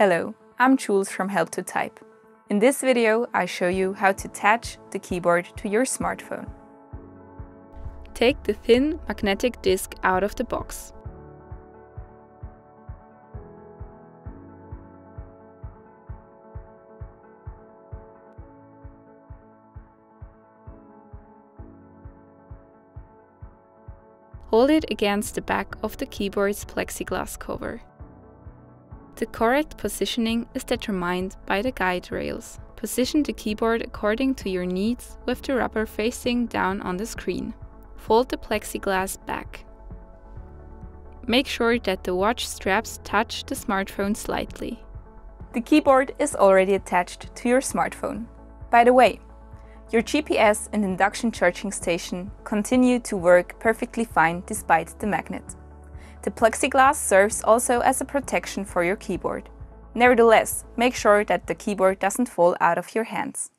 Hello, I'm Jules from help2type. In this video, I show you how to attach the keyboard to your smartphone. Take the thin magnetic disc out of the box. Hold it against the back of the keyboard's plexiglass cover. The correct positioning is determined by the guide rails. Position the keyboard according to your needs with the rubber facing down on the screen. Fold the plexiglass back. Make sure that the watch straps touch the smartphone slightly. The keyboard is already attached to your smartphone. By the way, your GPS and induction charging station continue to work perfectly fine despite the magnet. The plexiglass serves also as a protection for your keyboard. Nevertheless, make sure that the keyboard doesn't fall out of your hands.